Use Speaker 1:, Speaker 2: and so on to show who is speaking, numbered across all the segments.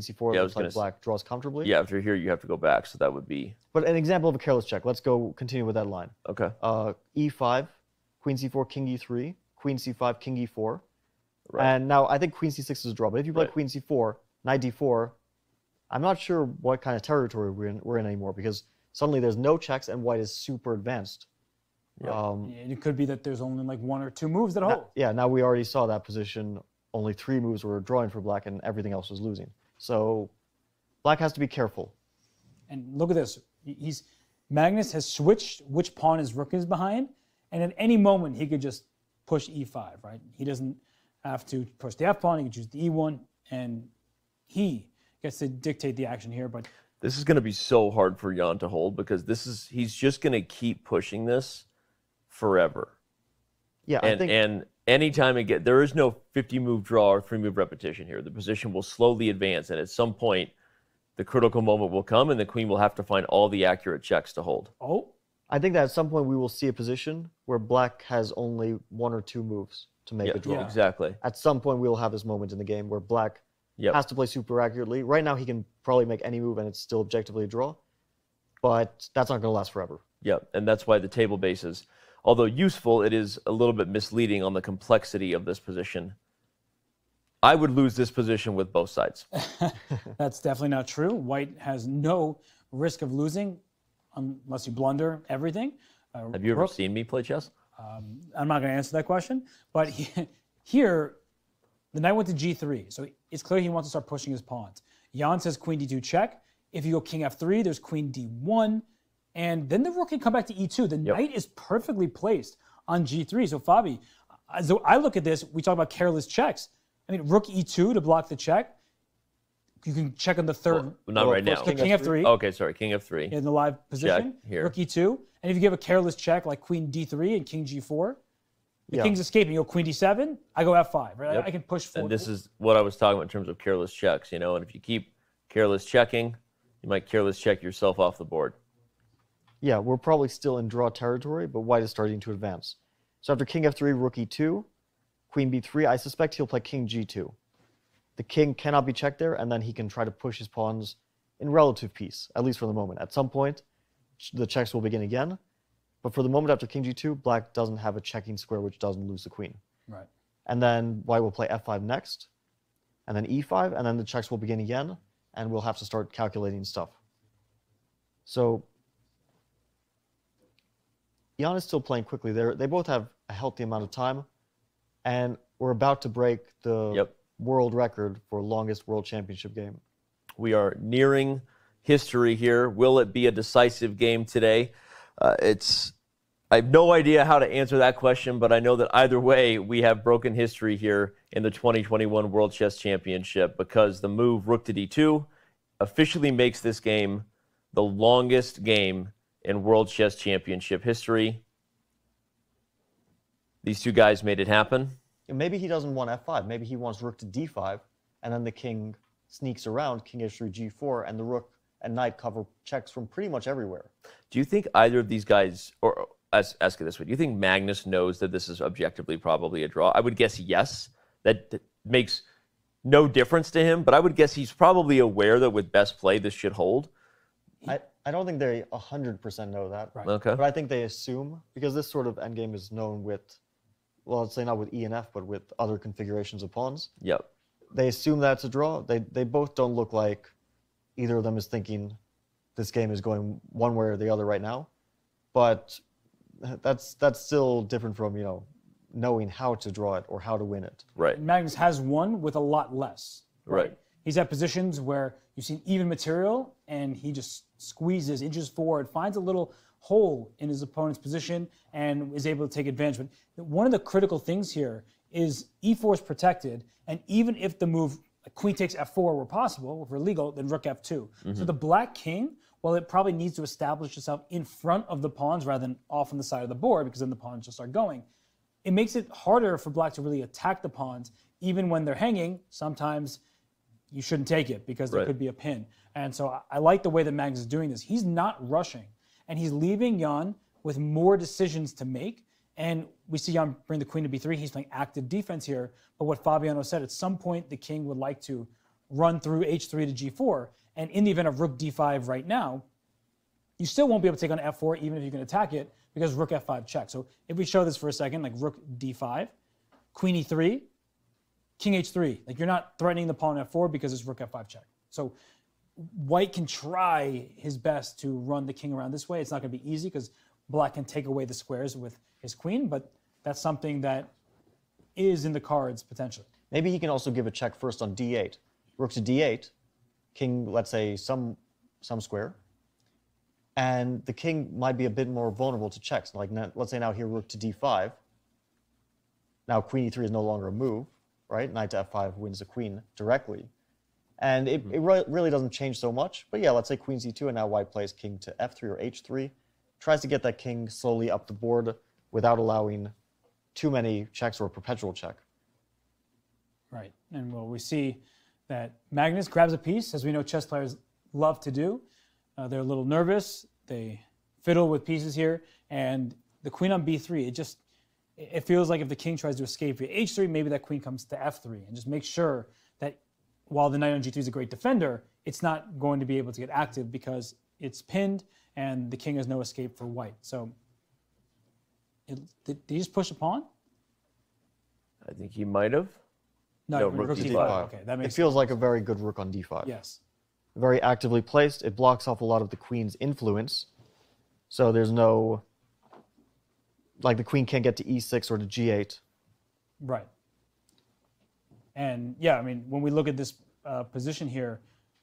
Speaker 1: c4,
Speaker 2: Yeah, I
Speaker 1: it looks like
Speaker 2: gonna s-
Speaker 1: black draws comfortably.
Speaker 2: Yeah, after here you have to go back, so that would be
Speaker 1: But an example of a careless check. Let's go continue with that line.
Speaker 2: okay.
Speaker 1: Uh, e5, queen c4, king e3, queen c5, king e4.
Speaker 2: Right.
Speaker 1: And now I think queen c6 is a draw. But if you play
Speaker 2: Right.
Speaker 1: queen c4, knight d4, I'm not sure what kind of territory we're in, we're in anymore because suddenly there's no checks and white is super advanced. Um,
Speaker 3: And it could be that there's only like one or two moves that
Speaker 1: Now-
Speaker 3: hold.
Speaker 1: yeah, now we already saw that position. Only three moves were drawing for black, and everything else was losing. So, black has to be careful.
Speaker 3: And look at this. He's Magnus has switched which pawn his rook is behind, and at any moment he could just push e5, right? He doesn't have to push the f pawn. He can choose the e1, and he gets to dictate the action here. But
Speaker 2: This is going to be so hard for Jan to hold because this is he's just going to keep pushing this forever.
Speaker 1: Yeah, I think
Speaker 2: and anytime it get there is no 50 move draw or three move repetition here. The position will slowly advance, and at some point, the critical moment will come, and the queen will have to find all the accurate checks to hold.
Speaker 3: oh,
Speaker 1: I think that at some point we will see a position where black has only one or two moves to make
Speaker 2: Yeah,
Speaker 1: a draw.
Speaker 3: Yeah.
Speaker 2: exactly.
Speaker 1: At some point we will have this moment in the game where black
Speaker 2: Yep.
Speaker 1: has to play super accurately. Right now he can probably make any move and it's still objectively a draw, but that's not going to last forever.
Speaker 2: Yep, and that's why the table bases, although useful, it is a little bit misleading on the complexity of this position. I would lose this position with both sides.
Speaker 3: that's definitely not true. White has no risk of losing unless you blunder everything. Uh,
Speaker 2: Have you ever
Speaker 3: rook-
Speaker 2: seen me play chess?
Speaker 3: I'm not going to answer that question. But he, here, the knight went to g3, so it's clear he wants to start pushing his pawns. Jan says queen d2 check. If you go king f3, there's queen d1, and then the rook can come back to e2. The knight is perfectly placed on g3. So Fabi, uh, as I look at this, we talk about careless checks. I mean, rook e2 to block the check. You can check on the third.
Speaker 2: Well, not right now.
Speaker 1: king
Speaker 3: king f3
Speaker 2: Okay, sorry, king of three.
Speaker 3: in the live position.
Speaker 2: here.
Speaker 3: Rook e2. And if you give a careless check like queen d3 and king g4, the
Speaker 1: Yeah.
Speaker 3: king's escaping. You go queen d7, I go f5, right?
Speaker 2: Yep.
Speaker 3: I can push forward.
Speaker 2: And this is what I was talking about in terms of careless checks, you know. And if you keep careless checking, you might careless check yourself off the board.
Speaker 1: Yeah, we're probably still in draw territory, but white is starting to advance. So after king f3, rook e2, queen b3, I suspect he'll play king g2. The king cannot be checked there, and then he can try to push his pawns in relative peace, at least for the moment. At some point, the checks will begin again, but for the moment after king g2, black doesn't have a checking square which doesn't lose the queen.
Speaker 3: right.
Speaker 1: And then white will play f5 next, and then e5, and then the checks will begin again, and we'll have to start calculating stuff. So Jan is still playing quickly. They they both have a healthy amount of time, and we're about to break the
Speaker 2: Yep.
Speaker 1: world record for longest world championship game.
Speaker 2: We are nearing history here. Will it be a decisive game today? Uh, it's. I have no idea how to answer that question, but I know that either way, we have broken history here in the 2021 World Chess Championship because the move Rook to D2 officially makes this game the longest game in World Chess Championship history. These two guys made it happen.
Speaker 1: Maybe he doesn't want f5. Maybe he wants rook to d5, and then the king sneaks around, king h3, g4, and the rook and knight cover checks from pretty much everywhere.
Speaker 2: Do you think either of these guys, or ask, ask it this way, do you think Magnus knows that this is objectively probably a draw? I would guess yes. That that makes no difference to him, but I would guess he's probably aware that with best play, this should hold.
Speaker 1: I, I don't think they 100% know that. Right.
Speaker 2: Okay.
Speaker 1: But I think they assume, because this sort of endgame is known with, well, let's say not with E and F, but with other configurations of pawns.
Speaker 2: Yep.
Speaker 1: They assume that's a draw. They, they both don't look like either of them is thinking this game is going one way or the other right now. But that's, that's still different from, you know, knowing how to draw it or how to win it.
Speaker 2: Right.
Speaker 3: Magnus has won with a lot less.
Speaker 2: Right.
Speaker 3: He's at positions where you've seen even material and he just squeezes, inches forward, finds a little hole in his opponent's position and is able to take advantage. But one of the critical things here is e4 is protected, and even if the move like queen takes f4 were possible, if we're legal, then rook f2. So mm-hmm. the black king, well, it probably needs to establish itself in front of the pawns rather than off on the side of the board because then the pawns just start going it makes it harder for black to really attack the pawns, even when they're hanging. Sometimes you shouldn't take it because there
Speaker 2: Right.
Speaker 3: could be a pin. And so I, I like the way that Magnus is doing this. He's not rushing, and he's leaving Jan with more decisions to make. And we see Jan bring the queen to b3. He's playing active defense here. But what Fabiano said, at some point the king would like to run through h3 to g4. And in the event of rook d5 right now, you still won't be able to take on f4 even if you can attack it because rook f5 check. So if we show this for a second, like rook d5, queen e3, king h3. Like you're not threatening the pawn f4 because it's rook f5 check. So white can try his best to run the king around this way. It's not going to be easy because black can take away the squares with his queen, but that's something that is in the cards potentially.
Speaker 1: Maybe he can also give a check first on d8. Rook to d8, king, let's say some some square, and the king might be a bit more vulnerable to checks. Like let's say now here rook to d5. Now queen e3 is no longer a move, right? Knight to f5 wins the queen directly, and it, it re- really doesn't change so much. But yeah, let's say queen c2, and now white plays king to f3 or h3, tries to get that king slowly up the board without allowing too many checks or a perpetual check.
Speaker 3: Right. And well, we see that Magnus grabs a piece, as we know chess players love to do. Uh, they're a little nervous. They fiddle with pieces here, and the queen on b3. It just it feels like if the king tries to escape via h3, maybe that queen comes to f3, and just make sure that while the knight on g3 is a great defender, it's not going to be able to get active because it's pinned and the king has no escape for white. So, it, did, did he just push a pawn?
Speaker 2: I think he might have.
Speaker 3: No,
Speaker 2: No,
Speaker 3: rook
Speaker 2: rook
Speaker 3: d5.
Speaker 2: d5.
Speaker 3: Okay, that
Speaker 1: It
Speaker 3: makes
Speaker 1: feels like a very good rook on d5.
Speaker 3: yes.
Speaker 1: Very actively placed. It blocks off a lot of the queen's influence. So there's no, like the queen can't get to e6 or to g8.
Speaker 3: Right. And yeah, I mean, when we look at this uh, position here,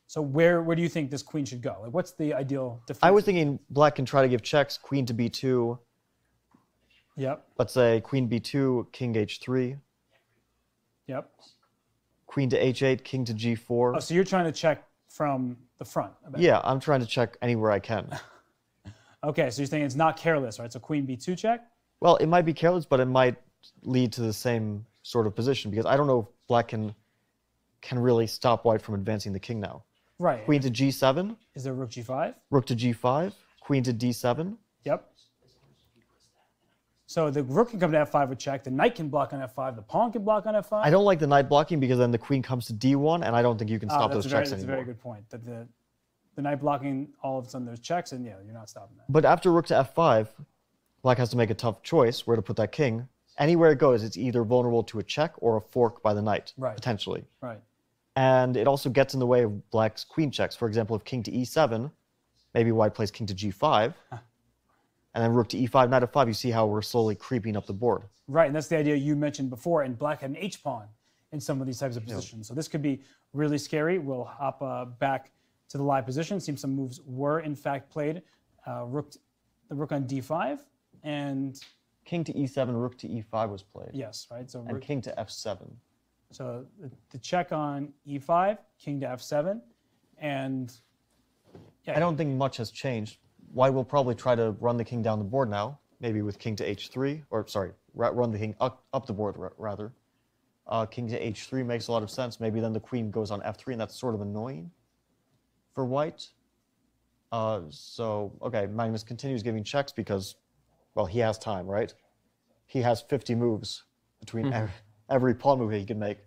Speaker 3: so where where do you think this queen should go? Like, what's the ideal defense?
Speaker 1: I was thinking black can try to give checks, queen to b2,
Speaker 3: Yep.
Speaker 1: let's say queen b2, king h3,
Speaker 3: Yep.
Speaker 1: queen to h8, king to g4.
Speaker 3: Oh, so you're trying to check from the front.
Speaker 1: Yeah, I'm trying to check anywhere I can.
Speaker 3: Okay, so you're saying it's not careless, right? So queen b2 check.
Speaker 1: Well, it might be careless, but it might lead to the same sort of position because I don't know if black can can really stop white from advancing the king now.
Speaker 3: Right.
Speaker 1: Queen to g7,
Speaker 3: Is there rook g5?
Speaker 1: rook to g5, queen to d7.
Speaker 3: Yep. So the rook can come to f5 with check. The knight can block on f5. The pawn can block on f5.
Speaker 1: I don't like the knight blocking because then the queen comes to d1, and I don't think you can
Speaker 3: Ah,
Speaker 1: stop
Speaker 3: that's
Speaker 1: those
Speaker 3: a very,
Speaker 1: checks
Speaker 3: that's a
Speaker 1: anymore.
Speaker 3: very good point. That the the knight blocking all of a sudden there's checks, and yeah, you're not stopping that.
Speaker 1: But after rook to f5, black has to make a tough choice where to put that king. Anywhere it goes, it's either vulnerable to a check or a fork by the knight,
Speaker 3: Right.
Speaker 1: potentially.
Speaker 3: Right.
Speaker 1: And it also gets in the way of black's queen checks. For example, if king to e7, maybe white plays king to g5, and then rook to e5, knight f5, you see how we're slowly creeping up the board.
Speaker 3: Right, and that's the idea you mentioned before. And black had an H pawn in some of these types of positions. So this could be really scary. We'll hop uh, back to the live position. Seems some moves were in fact played. Uh, rook, the rook on d5, and
Speaker 1: King to e7, rook to e5 was played,
Speaker 3: yes, right. So
Speaker 1: and
Speaker 3: rook,
Speaker 1: king to f7.
Speaker 3: so the, the check on e5, king to f7, and yeah,
Speaker 1: I don't think much has changed. White will probably try to run the king down the board now, maybe with king to h3, or sorry, run the king up, up the board rather. Uh, king to h3 makes a lot of sense. Maybe then the queen goes on f3, and that's sort of annoying for white. Uh, so, okay, Magnus continues giving checks because, well, he has time, right? He has 50 moves between hmm. every, every pawn move he can make.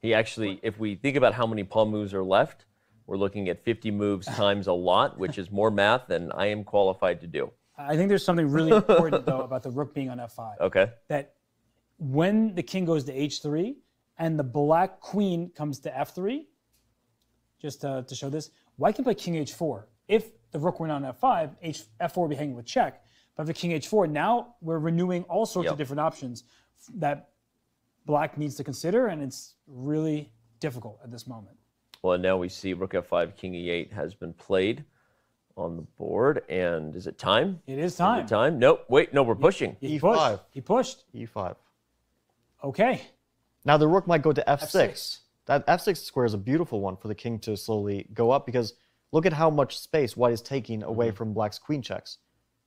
Speaker 2: He actually, if we think about how many pawn moves are left, we're looking at 50 moves times a lot, which is more math than I am qualified to do.
Speaker 3: I think there's something really important though about the rook being on f5.
Speaker 2: Okay.
Speaker 3: that when the king goes to h3 and the black queen comes to f3, just to, to show this, white can play king h4. If the rook went on f5, h, f4 would be hanging with check. But for king h4, now we're renewing all sorts
Speaker 2: Yep.
Speaker 3: of different options that black needs to consider, and it's really difficult at this moment.
Speaker 2: Well, now we see rook f5, king e8 has been played on the board. And is it time?
Speaker 3: It is
Speaker 2: Is
Speaker 3: time.
Speaker 2: it time? Nope. Wait, no, we're pushing.
Speaker 3: He
Speaker 1: E5.
Speaker 3: pushed. He pushed.
Speaker 1: e5.
Speaker 3: Okay.
Speaker 1: Now the rook might go to f6.
Speaker 3: F6.
Speaker 1: That f6 square is a beautiful one for the king to slowly go up because look at how much space white is taking away mm-hmm. from black's queen checks.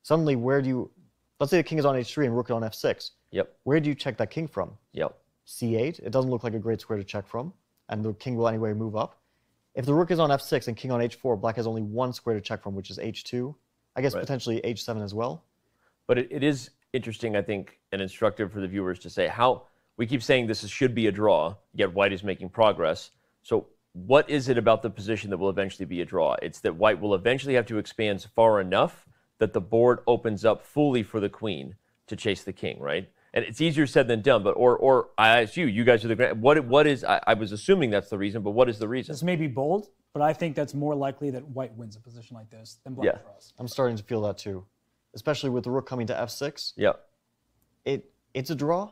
Speaker 1: Suddenly, where do you, let's say the king is on h3 and rook is on f6.
Speaker 2: Yep.
Speaker 1: Where do you check that king from?
Speaker 2: Yep.
Speaker 1: c8. It doesn't look like a great square to check from, and the king will anyway move up. If the rook is on f6 and king on h4, black has only one square to check from, which is h2. I guess
Speaker 2: Right.
Speaker 1: potentially h7 as well.
Speaker 2: But it, it is interesting, I think, and instructive for the viewers to say how we keep saying this is, should be a draw, yet white is making progress. So what is it about the position that will eventually be a draw? It's that white will eventually have to expand far enough that the board opens up fully for the queen to chase the king, right? And it's easier said than done. But or or I ask you, you guys are the grand. What what is? I, I was assuming that's the reason, but what is the reason?
Speaker 3: This may be bold, but I think that's more likely that white wins a position like this than black
Speaker 2: Yeah.
Speaker 3: draws.
Speaker 1: I'm starting to feel that too, especially with the rook coming to f6.
Speaker 2: Yeah,
Speaker 1: It it's a draw,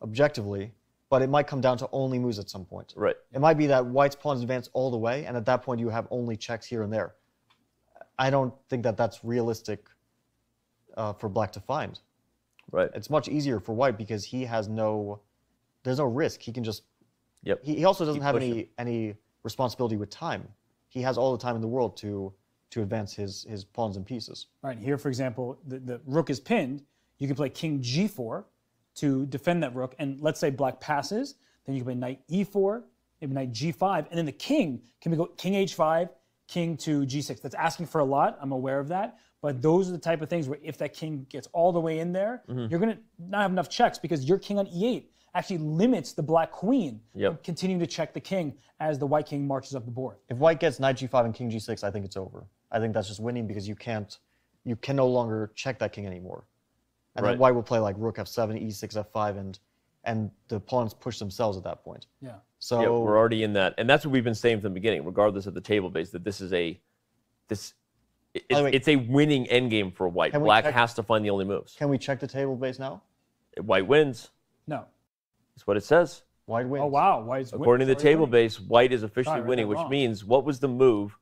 Speaker 1: objectively, but it might come down to only moves at some point.
Speaker 2: right.
Speaker 1: It might be that white's pawns advance all the way, and at that point you have only checks here and there. I don't think that that's realistic uh, for black to find.
Speaker 2: Right.
Speaker 1: It's much easier for white because he has no, there's no risk. He can just.
Speaker 2: Yep.
Speaker 1: He, he also doesn't
Speaker 2: Keep
Speaker 1: have
Speaker 2: pushing.
Speaker 1: any any responsibility with time. He has all the time in the world to to advance his his pawns and pieces.
Speaker 3: Right here, for example, the, the rook is pinned. You can play king g4 to defend that rook, and let's say black passes, then you can play knight e4, maybe knight g5, and then the king can be go king h5, king to g6. That's asking for a lot. I'm aware of that, but those are the type of things where if that king gets all the way in there,
Speaker 2: Mm-hmm.
Speaker 3: you're gonna not have enough checks because your king on e8 actually limits the black queen
Speaker 2: Yep.
Speaker 3: from continuing to check the king as the white king marches up the board.
Speaker 1: If white gets knight g5 and king g6, I think it's over. I think that's just winning because you can't, you can no longer check that king anymore. And
Speaker 2: Right.
Speaker 1: then white will play like rook f7, e6, f5, and and the pawns push themselves at that point.
Speaker 3: Yeah.
Speaker 1: So
Speaker 2: Yeah, we're already in that, and that's what we've been saying from the beginning, regardless of the table base, that this is a this. It's,
Speaker 1: By way-
Speaker 2: it's a winning endgame for white. Black
Speaker 1: check-
Speaker 2: has to find the only moves.
Speaker 1: can we check the table base now?
Speaker 2: White wins.
Speaker 3: No.
Speaker 2: That's what it says.
Speaker 1: White wins.
Speaker 3: Oh wow. White's win-
Speaker 2: According to the table
Speaker 3: winning.
Speaker 2: base, white is officially
Speaker 3: Sorry,
Speaker 2: winning, which
Speaker 3: wrong.
Speaker 2: means what was the move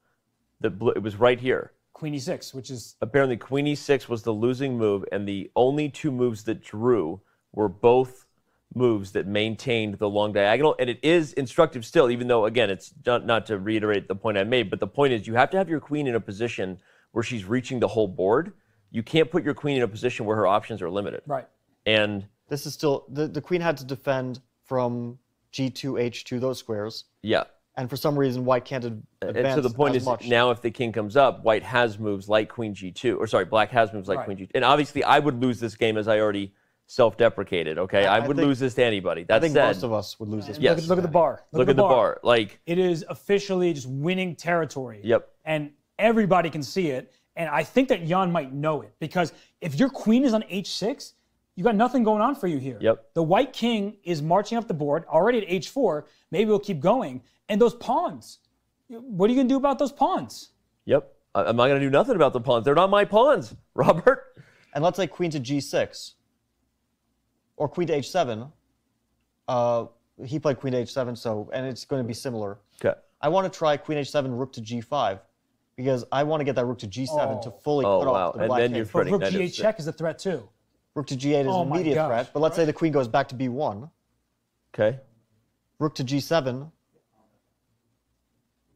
Speaker 2: that blew, it was right here.
Speaker 3: Queen e6, which is
Speaker 2: Apparently, Queen e6 was the losing move, and the only two moves that drew were both moves that maintained the long diagonal. And it is instructive still, even though, again, it's not, not to reiterate the point I made, but the point is you have to have your queen in a position where she's reaching the whole board. You can't put your queen in a position where her options are limited.
Speaker 3: right.
Speaker 2: And
Speaker 1: This is still the, the queen had to defend from g2, h2, those squares,
Speaker 2: yeah,
Speaker 1: and for some reason white can't ad- advance
Speaker 2: and so the point is
Speaker 1: much.
Speaker 2: now if the king comes up, white has moves like queen g2, or sorry, black has moves like
Speaker 3: Right.
Speaker 2: queen g2. And obviously, I would lose this game as I already self-deprecated. Okay, I,
Speaker 1: I
Speaker 2: would
Speaker 1: think-
Speaker 2: lose this to anybody. That
Speaker 1: I think
Speaker 2: said,
Speaker 1: most of us would lose this.
Speaker 2: Yes.
Speaker 3: Look, at, look at the bar.
Speaker 2: look at the bar. Like,
Speaker 3: It is officially just winning territory.
Speaker 2: Yep.
Speaker 3: And everybody can see it. And I think that Jan might know it because if your queen is on h6, you got nothing going on for you here.
Speaker 2: Yep.
Speaker 3: The white king is marching up the board already at h4. Maybe we'll keep going. And those pawns. What are you gonna do about those pawns?
Speaker 2: yep, I- I'm not going to do nothing about the pawns. They're not my pawns, Robert.
Speaker 1: And let's say queen to g6 or queen to h7. Uh, he played queen to h7, so and it's going to be similar.
Speaker 2: Okay.
Speaker 1: I want to try queen h7, rook to g5, because I want to get that rook to g7 to
Speaker 3: Oh.
Speaker 1: fully
Speaker 2: Oh,
Speaker 1: cut
Speaker 2: wow.
Speaker 1: off the
Speaker 2: And
Speaker 1: black
Speaker 2: then
Speaker 1: king.
Speaker 2: you're
Speaker 3: But rook
Speaker 2: knight
Speaker 3: g8
Speaker 2: f6.
Speaker 3: check is a threat too.
Speaker 1: Rook to g8 is
Speaker 3: Oh
Speaker 1: an immediate
Speaker 3: gosh.
Speaker 1: threat, but let's say the queen goes back to b1.
Speaker 2: Okay.
Speaker 1: Rook to g7.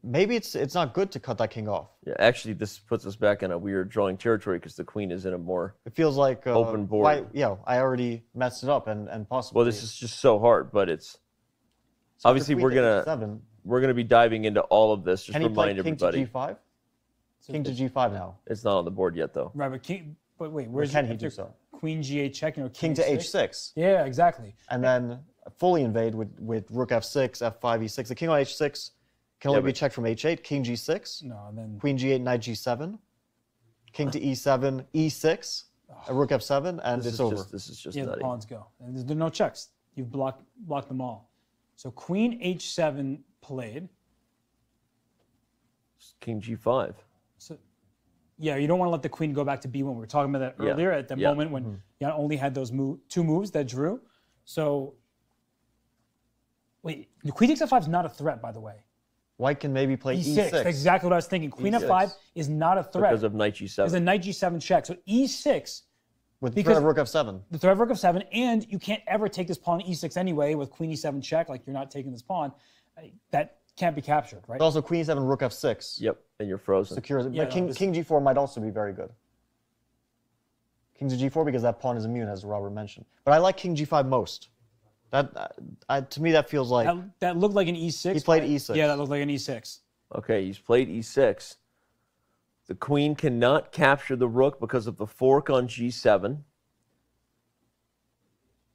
Speaker 1: Maybe it's it's not good to cut that king off.
Speaker 2: Yeah, actually, this puts us back in a weird drawing territory because the queen is in a more.
Speaker 1: It feels like uh,
Speaker 2: Open board.
Speaker 1: why- yeah, I already messed it up, and and possibly.
Speaker 2: Well, this is just so hard, but it's
Speaker 1: So
Speaker 2: obviously we're gonna
Speaker 1: h7,
Speaker 2: we're gonna be diving into all of this. Just
Speaker 1: Can he play
Speaker 2: remind
Speaker 1: king
Speaker 2: everybody,
Speaker 1: to g5? King to g5 now.
Speaker 2: it's not on the board yet, though.
Speaker 3: Right, but king but wait, where's
Speaker 1: can he do so?
Speaker 3: Queen g8 checking or
Speaker 1: King to h6,
Speaker 3: Yeah, exactly.
Speaker 1: and then fully invade with with rook f6, f5, e6. The king on h6 can only
Speaker 2: Yeah,
Speaker 1: be
Speaker 2: but-
Speaker 1: checked from h8. King g6,
Speaker 3: No, and then
Speaker 1: queen g8, knight g7, king to e7, e6, a rook f7, and
Speaker 2: This
Speaker 1: it's over.
Speaker 2: just this is just
Speaker 3: yeah, the pawns go. And there's, there's no checks. You've blocked blocked them all. So queen h7 played.
Speaker 2: King g5.
Speaker 3: So yeah, you don't want to let the queen go back to b1. We were talking about that
Speaker 2: Yeah,
Speaker 3: earlier at the
Speaker 2: yeah.
Speaker 3: moment when mm-hmm. Jan only had those move, two moves that drew. So wait, the queen takes f5 is not a threat, by the way.
Speaker 1: White can maybe play
Speaker 3: e6.
Speaker 1: e6.
Speaker 3: That's exactly what I was thinking. Queen
Speaker 1: E6.
Speaker 3: f5 is not a threat.
Speaker 2: because of knight
Speaker 3: It's
Speaker 2: g7.
Speaker 3: a knight g7 check. So e6
Speaker 1: with the
Speaker 3: because-
Speaker 1: threat of rook f7.
Speaker 3: the threat of rook of seven, and you can't ever take this pawn e6 anyway with queen e7 check. Like you're not taking this pawn. That can't be captured, right?
Speaker 1: But also queen e7, rook f6
Speaker 2: Yep, and you're frozen.
Speaker 1: secures it.
Speaker 3: Yeah,
Speaker 1: but king,
Speaker 3: this-
Speaker 1: king g4 might also be very good. King to g4 because that pawn is immune, as Robert mentioned. But I like king g5 most. That uh, I, to me that feels like
Speaker 3: That, that looked like an e6.
Speaker 1: He played
Speaker 3: but-
Speaker 1: E6.
Speaker 3: Yeah, that looked like an e6.
Speaker 2: Okay, he's played e6. The queen cannot capture the rook because of the fork on g7.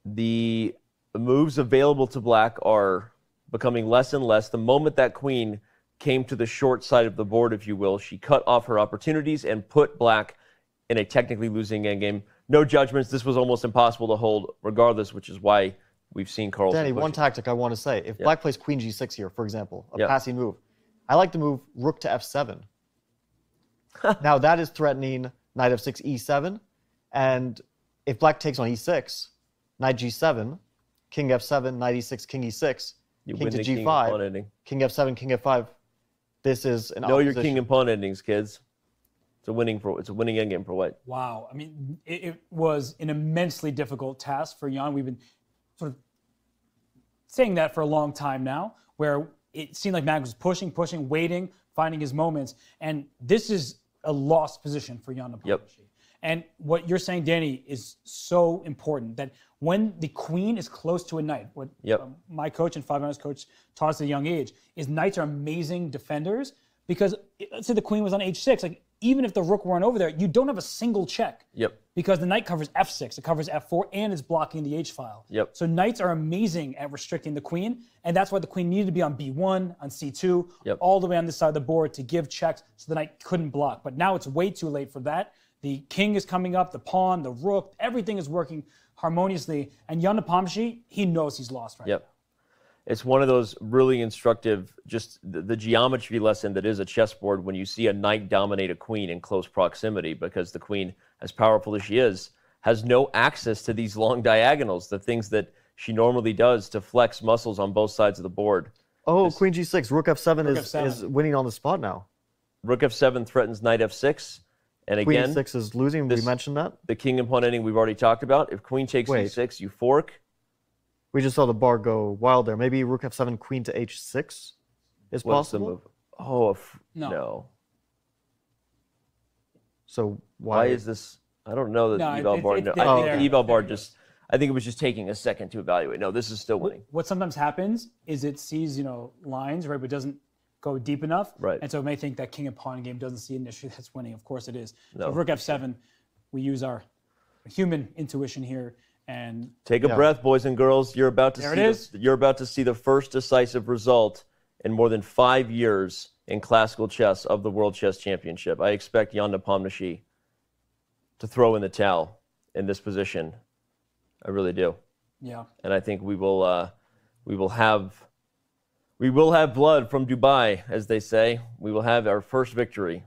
Speaker 2: The moves available to black are becoming less and less. The moment that queen came to the short side of the board, if you will. She cut off her opportunities and put black in a technically losing endgame. No judgments. This was almost impossible to hold, regardless, which is why we've seen Carlsen.
Speaker 1: Danny,
Speaker 2: push
Speaker 1: one
Speaker 2: it.
Speaker 1: tactic I want to say: if Black plays Queen G6 here, for example, a
Speaker 2: Yeah.
Speaker 1: passing move, I like to move Rook to F7. now that is threatening Knight F6 E7, and if Black takes on E6, Knight G7, King F7, Knight E6, King E6,
Speaker 2: You
Speaker 1: King to
Speaker 2: the king and pawn
Speaker 1: G5,
Speaker 2: ending.
Speaker 1: King F7, King F5. This is an
Speaker 2: Know your king and pawn endings, kids. It's a winning for it's a winning endgame for white.
Speaker 3: Wow. I mean, it, it was an immensely difficult task for Jan. We've been sort of saying that for a long time now, where it seemed like Mag was pushing, pushing, waiting, finding his moments. And this is a lost position for Jan Nepomniachtchi.
Speaker 2: Yep.
Speaker 3: And what you're saying, Danny, is so important that when the queen is close to a knight, what
Speaker 2: Yep.
Speaker 3: um, my coach and Five Minutes coach taught us at a young age is knights are amazing defenders because let's say the queen was on h6, like even if the rook weren't over there, you don't have a single check
Speaker 2: Yep.
Speaker 3: because the knight covers f6, it covers f4, and it's blocking the h file.
Speaker 2: Yep.
Speaker 3: So knights are amazing at restricting the queen, and that's why the queen needed to be on b1, on c2,
Speaker 2: Yep.
Speaker 3: all the way on this side of the board to give checks so the knight couldn't block. But now it's way too late for that. The king is coming up, the pawn, the rook, everything is working harmoniously. And Jan Nepomniachtchi, he knows he's lost right
Speaker 2: Yep. It's one of those really instructive, just the, the geometry lesson that is a chessboard when you see a knight dominate a queen in close proximity, because the queen, as powerful as she is, has no access to these long diagonals, the things that she normally does to flex muscles on both sides of the board.
Speaker 1: Oh, Queen G6, Rook F7
Speaker 3: Rook
Speaker 1: is,
Speaker 3: F7.
Speaker 1: is winning on the spot now.
Speaker 2: Rook f7 threatens knight f6, and
Speaker 1: Queen
Speaker 2: again,
Speaker 1: E6 is losing.
Speaker 2: this-
Speaker 1: we mentioned that.
Speaker 2: the king and pawn ending we've already talked about. If queen takes
Speaker 1: Wait.
Speaker 2: e6, you fork.
Speaker 1: We just saw the bar go wild there. Maybe Rook F7, Queen to H6 is
Speaker 2: What's the
Speaker 1: possible.
Speaker 2: move? Oh, a f-
Speaker 3: No.
Speaker 2: no.
Speaker 1: So why,
Speaker 2: Why is this? I don't know that
Speaker 3: No, it-
Speaker 2: eval
Speaker 3: it-
Speaker 2: bar.
Speaker 3: it-
Speaker 2: no,
Speaker 3: there-
Speaker 2: I think
Speaker 1: there-
Speaker 2: the eval bar just. I think it was just taking a second to evaluate. No, this is still winning.
Speaker 3: what sometimes happens is it sees you know lines right but doesn't go deep enough
Speaker 2: Right.
Speaker 3: and so it may think that king and pawn game doesn't see initially that's winning of course it is
Speaker 2: No.
Speaker 3: so rook f7 we use our human intuition here and
Speaker 2: Take a
Speaker 1: Yeah.
Speaker 2: breath, boys and girls. You're about to
Speaker 3: There
Speaker 2: see
Speaker 3: it
Speaker 2: the- you're about to see the first decisive result in more than five years in classical chess of the World Chess Championship. I expect Jan Nepomniachtchi to throw in the towel in this position. I really do.
Speaker 3: yeah
Speaker 2: and I think we will uh, we will have we will have blood from Dubai, as they say. We will have our first victory.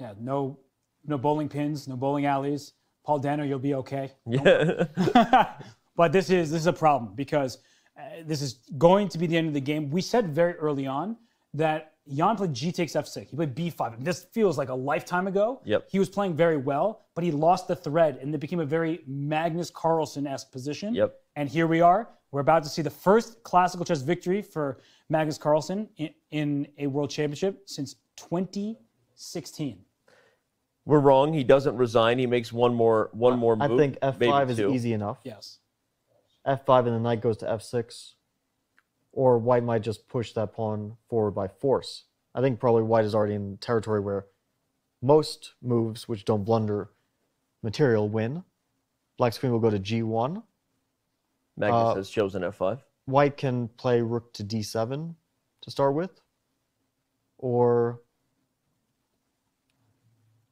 Speaker 3: yeah no no bowling pins no bowling alleys paul dano you'll be okay
Speaker 2: Yeah,
Speaker 3: but this is this is a problem because uh, this is going to be the end of the game. We said very early on that Jan played G takes F6. He played B5. And this feels like a lifetime ago.
Speaker 2: Yep.
Speaker 3: He was playing very well, but he lost the thread and it became a very Magnus Carlsen-esque position.
Speaker 2: Yep.
Speaker 3: And here we are. We're about to see the first classical chess victory for Magnus Carlsen in, in a world championship since 2016.
Speaker 2: We're wrong. He doesn't resign. He makes one more one more move.
Speaker 1: I
Speaker 2: move.
Speaker 1: think F5 is
Speaker 2: two.
Speaker 1: easy enough.
Speaker 3: Yes.
Speaker 1: F5 and the knight goes to F6. Or white might just push that pawn forward by force. I think probably white is already in territory where most moves which don't blunder material win. Black's queen will go to G1.
Speaker 2: Magnus
Speaker 1: uh,
Speaker 2: has chosen F5.
Speaker 1: White can play rook to D7 to start with. Or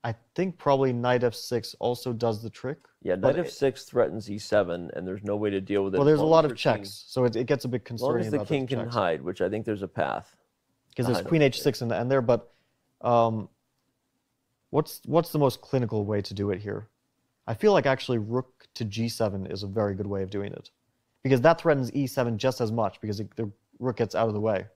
Speaker 1: I think probably knight F6 also does the trick.
Speaker 2: Yeah, knight F6 threatens E7, and there's no way to deal with it.
Speaker 1: Well, there's a lot of
Speaker 2: your king-
Speaker 1: checks, so it, it gets a bit concerning.
Speaker 2: As long as the king can
Speaker 1: checks.
Speaker 2: hide, which I think there's a path.
Speaker 1: because there's queen h6 in the end there but um, what's what's the most clinical way to do it here i feel like actually rook to g7 is a very good way of doing it because that threatens e7 just as much because it, the rook gets out of the way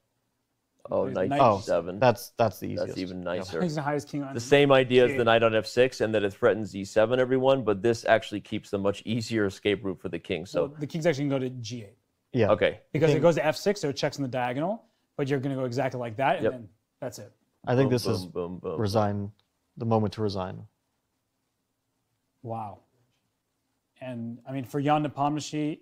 Speaker 2: Oh,
Speaker 3: There's
Speaker 2: knight
Speaker 3: knight
Speaker 1: oh
Speaker 2: E7.
Speaker 1: that's that's the easiest
Speaker 2: That's even nicer.
Speaker 3: He's the highest king on
Speaker 2: the same idea as the knight on f6 and that it threatens e7 everyone but this actually keeps the much easier escape route for the king so
Speaker 3: So the king's actually going to go to G8.
Speaker 1: yeah
Speaker 2: okay
Speaker 3: Because
Speaker 1: King-
Speaker 3: it goes to f6, so it checks on the diagonal, but you're going to go exactly like that, and
Speaker 2: Yep.
Speaker 3: then that's it.
Speaker 1: i think
Speaker 2: Boom,
Speaker 1: this is
Speaker 2: boom, boom, boom.
Speaker 1: resign the moment to resign
Speaker 3: Wow. And I mean, for Jan Nepomniachtchi,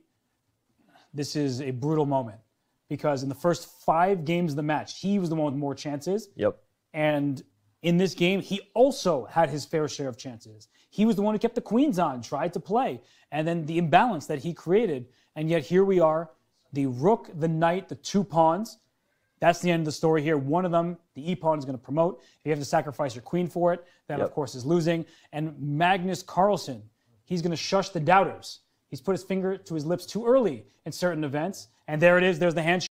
Speaker 3: this is a brutal moment because in the first five games of the match, he was the one with more chances.
Speaker 2: Yep.
Speaker 3: And in this game, he also had his fair share of chances. He was the one who kept the Queens on, tried to play, and then the imbalance that he created. And yet here we are the rook, the knight, the two pawns. That's the end of the story here. One of them, the e pawn, is going to promote. If you have to sacrifice your queen for it, that
Speaker 2: yep.
Speaker 3: of course is losing. And Magnus Carlsen, he's going to shush the doubters He's put his finger to his lips too early in certain events. And there it is, there's the handshake.